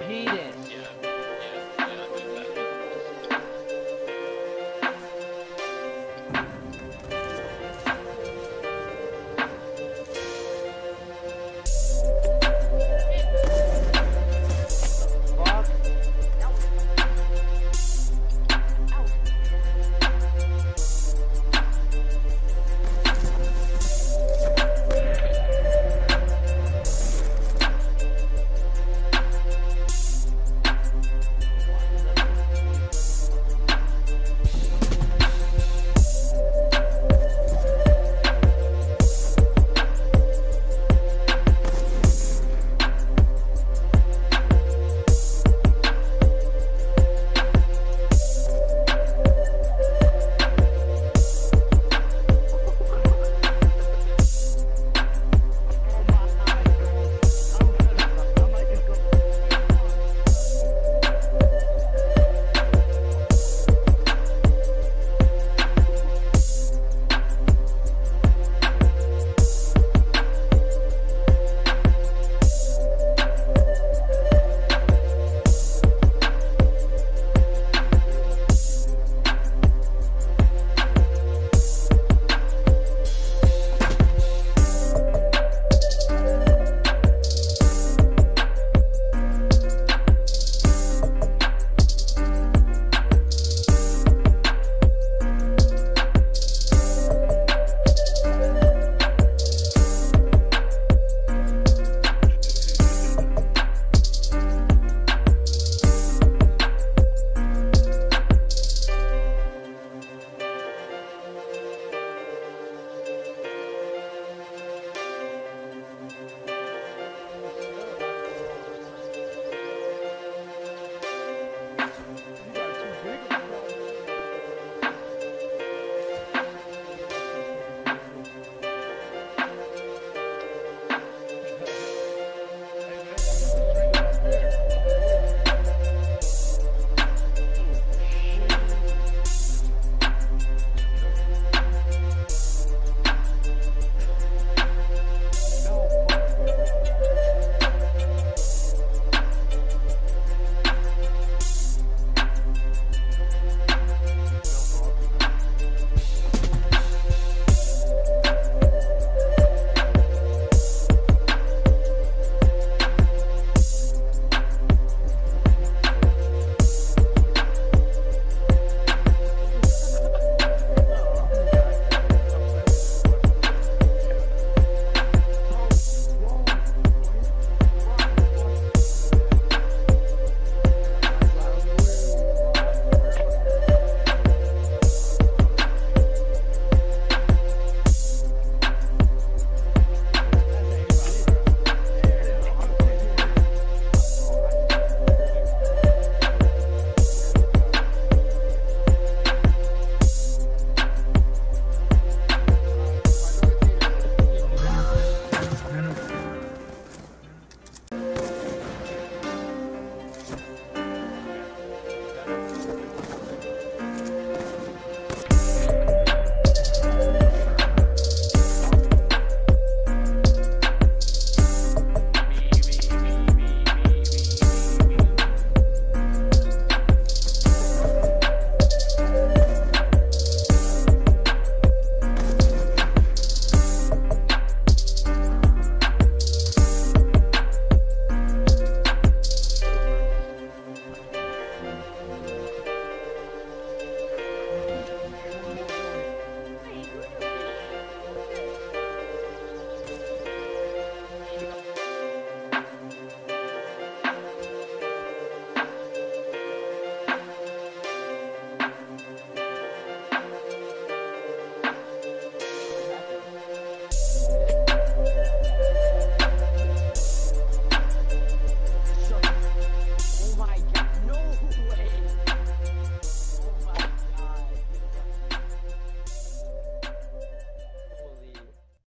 penis.